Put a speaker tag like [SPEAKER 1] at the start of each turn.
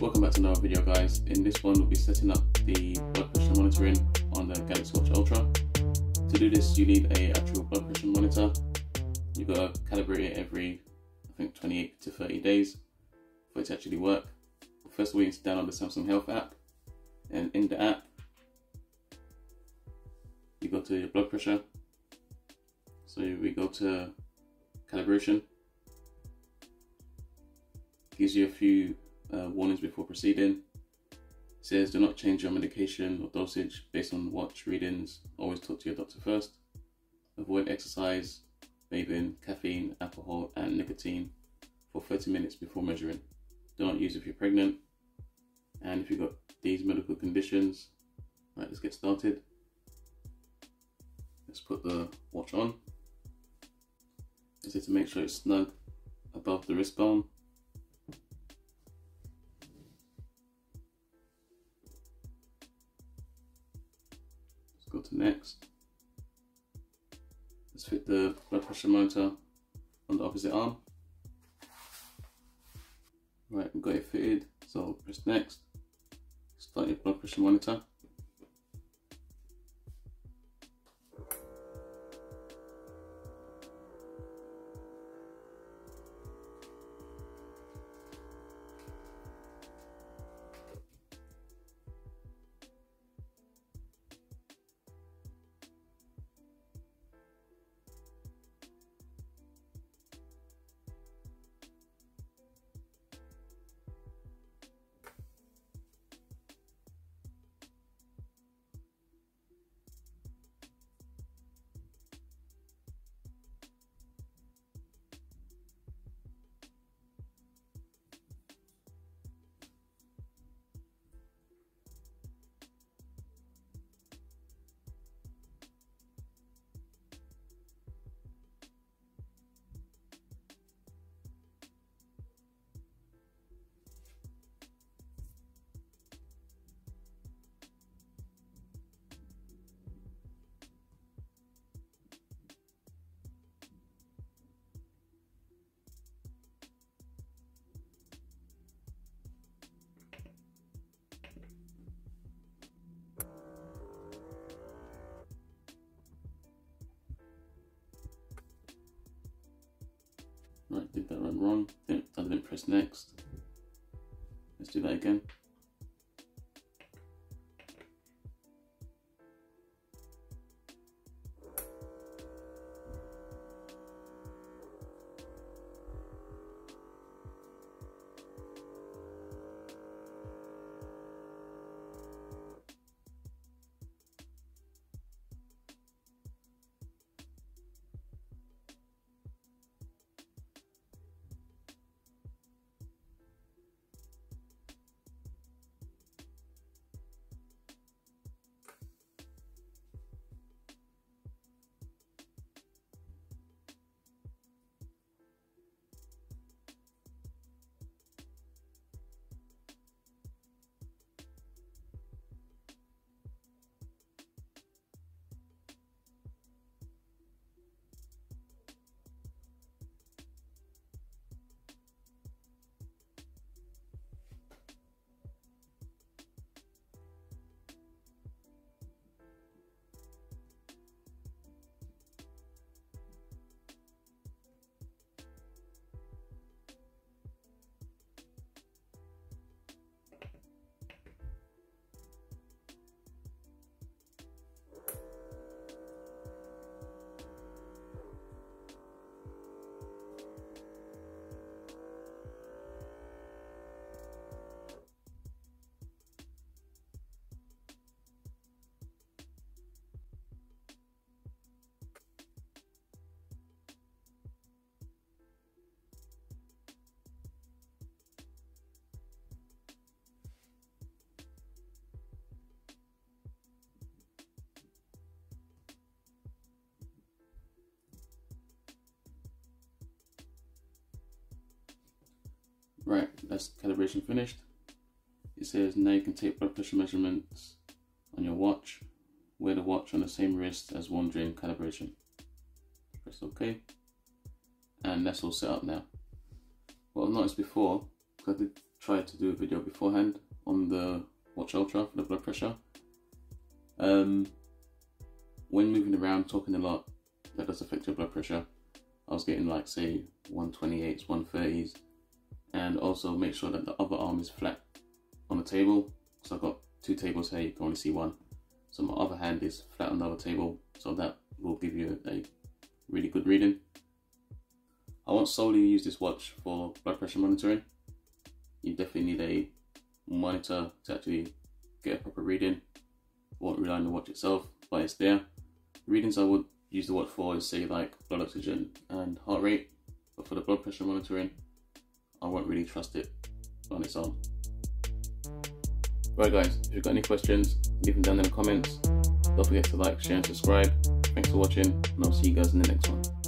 [SPEAKER 1] Welcome back to another video guys. In this one we'll be setting up the blood pressure monitoring on the Galaxy Watch Ultra. To do this you need a actual blood pressure monitor. You've got to calibrate it every I think 28 to 30 days for it to actually work. First of all you need to download the Samsung Health app and in the app you go to your blood pressure. So we go to calibration. Gives you a few uh, warnings before proceeding. It says do not change your medication or dosage based on watch readings. Always talk to your doctor first. Avoid exercise, vaping, caffeine, alcohol, and nicotine for 30 minutes before measuring. Do not use if you're pregnant. And if you've got these medical conditions, right, let's get started. Let's put the watch on. Is it to make sure it's snug above the wristbone. Go to next. Let's fit the blood pressure monitor on the opposite arm. Right, we've got it fitted, so press next. Start your blood pressure monitor. Right, did that run wrong. I didn't press next. Let's do that again. Right, that's calibration finished. It says now you can take blood pressure measurements on your watch. Wear the watch on the same wrist as one during calibration. Press OK. And that's all set up now. What I've noticed before, because I did tried to do a video beforehand on the Watch Ultra for the blood pressure. Um, when moving around, talking a lot, that does affect your blood pressure. I was getting like say 128s, 130s, and also make sure that the other arm is flat on the table. So I've got two tables here, you can only see one. So my other hand is flat on the other table, so that will give you a really good reading. I won't solely use this watch for blood pressure monitoring. You definitely need a monitor to actually get a proper reading. won't rely on the watch itself, but it's there. readings I would use the watch for is say like blood oxygen and heart rate, but for the blood pressure monitoring, I won't really trust it on its own. Right guys, if you've got any questions, leave them down in the comments. Don't forget to like, share and subscribe. Thanks for watching and I'll see you guys in the next one.